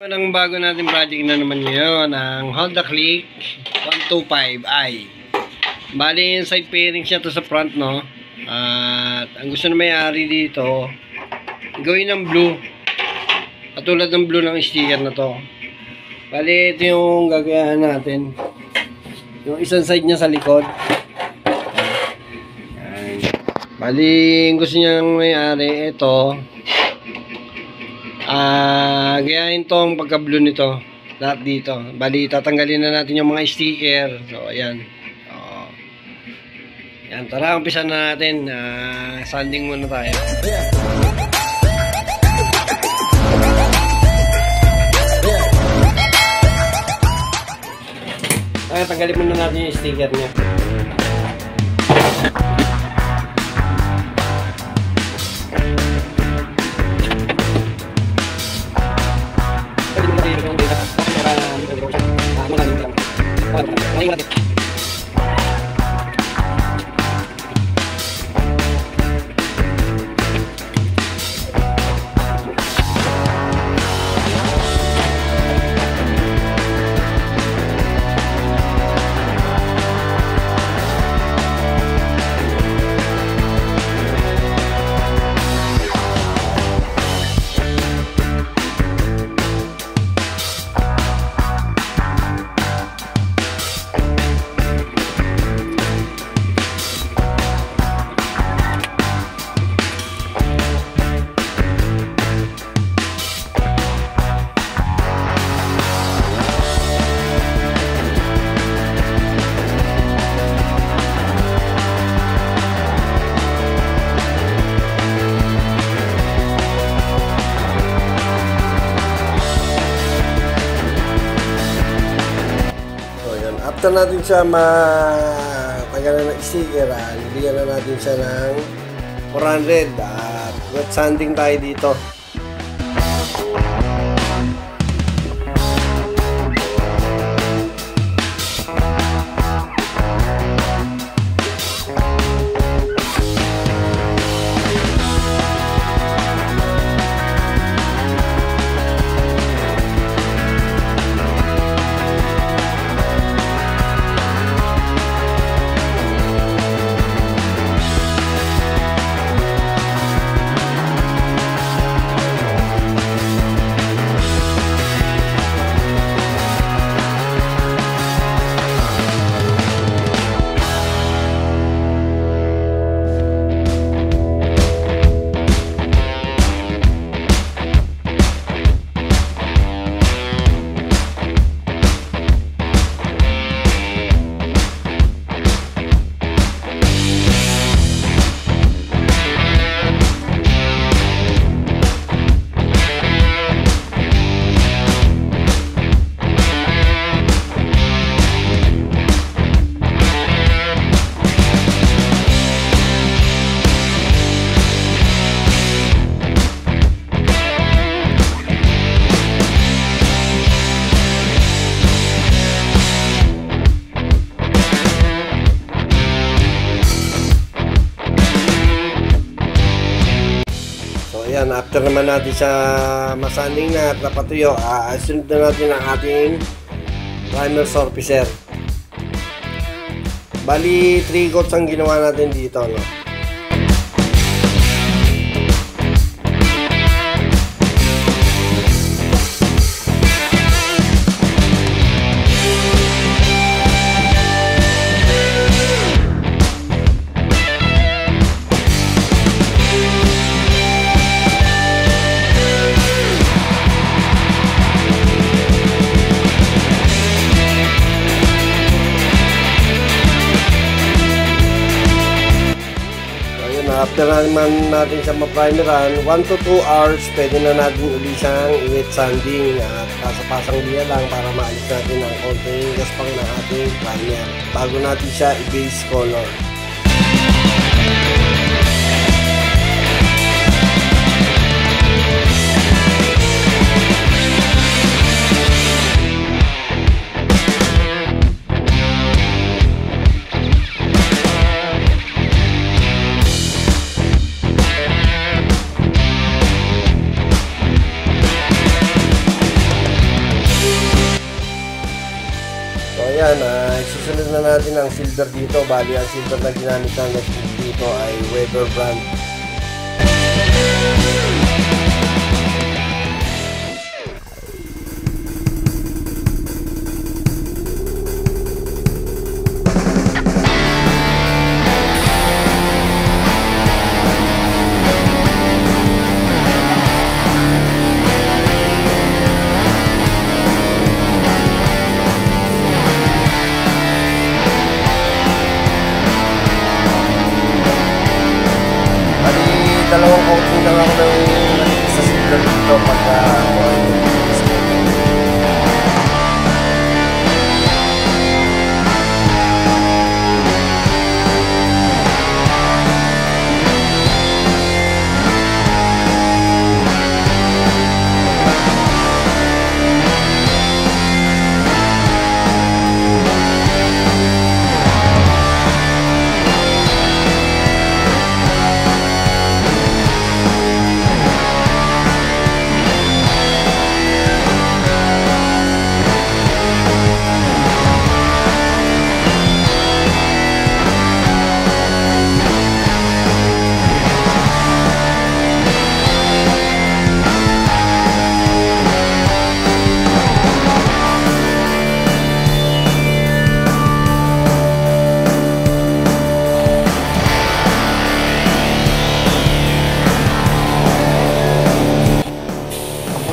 Ang bago natin project na naman ngayon, ang Honda Click 125i. Bali, yung side pairing siya to sa front, no? At ang gusto na may-ari dito, gawin ng blue. Katulad ng blue ng sticker na to. Bali, ito yung gagayahan natin. Yung isang side niya sa likod. Yan. Bali, gusto niya ng may-ari, ito, Ah, gayahin tong pagka-blue nito. Lahat dito. Bali, tatanggalin na natin yung mga sticker. So, ayan. So, yan, tara, umpisa na natin. Ah, sanding muna tayo. Ay, tanggalin muna natin yung sticker niya. So, After natin siya matanggalan ng sticker, ah, liliyan na natin siya ng 400 at wet sanding tayo dito. After naman natin siya masanding na at napatuyo, uh, sunod na natin ang ating primer surfacer. Bali, 3 coats ang ginawa natin dito. No? After naman natin siya ma-primeran, 1 to 2 hours, pwede na natin uli siyang i-wet sanding. At pasapasang liya lang para maalis natin ang konting gaspang ng ating primer bago natin siya i-base color. Na natin ang silver dito. Bali, ang silver na ginamit natin dito ay Weber brand.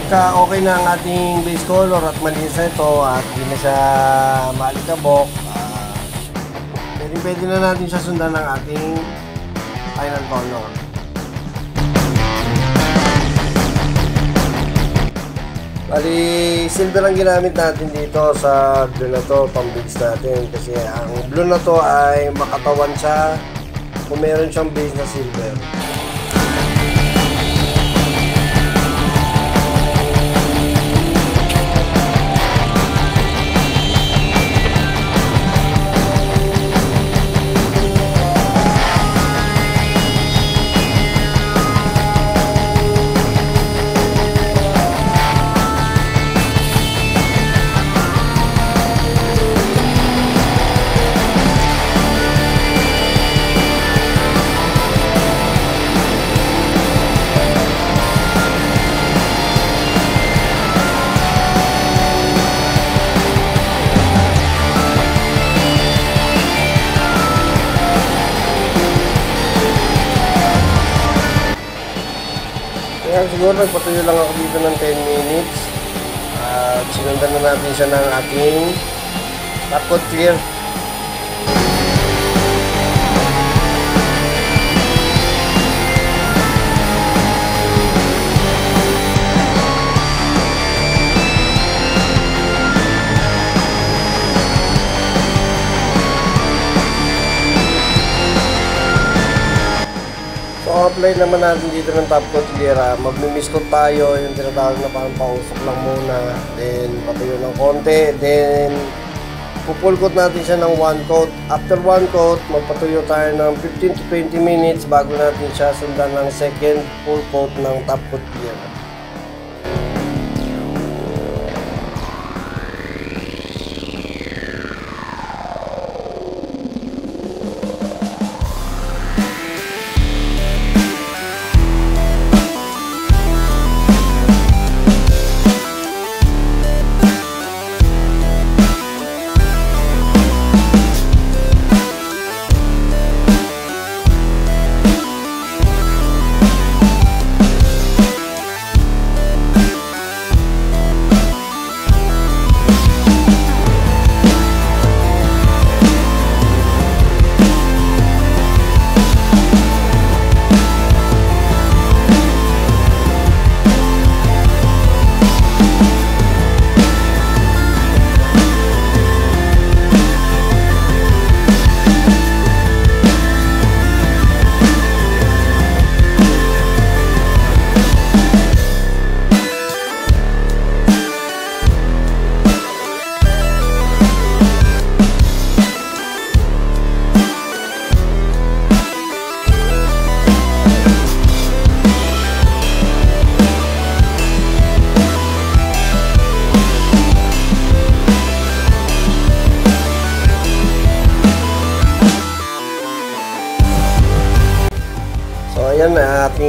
Pagka okay na ang ating base color at malinis na ito at hindi na siya maalikabok, uh, pwede, na natin siya sundan ng ating final color. Bali, silver ang ginamit natin dito sa blue na to, pang base natin. Kasi ang blue na to ay makatawan siya kung meron siyang base na silver. Kaya siguro nagpatuloy lang ako dito ng 10 minutes. At sinundan na natin siya ng ating top coat clear. So, apply naman natin dito ng top coat clear. ah. Magmi-miscoat tayo, yung tinatawag na parang pausok lang muna. Then, patuyo ng konti. Then, pupul coat natin siya ng one coat. After one coat, magpatuyo tayo ng 15 to 20 minutes bago natin siya sundan ng second full coat ng top coat clear.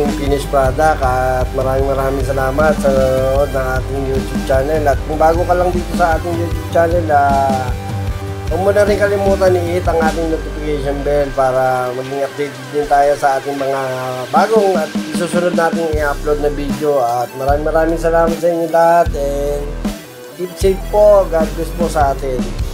Ating finished product at maraming maraming salamat sa nanonood ng ating YouTube channel. At kung bago ka lang dito sa ating YouTube channel, ah, huwag mo na rin kalimutan i-hit ang ating notification bell para maging updated din tayo sa ating mga bagong at susunod nating i-upload na video. At maraming maraming salamat sa inyo lahat and keep safe po. God bless po sa atin.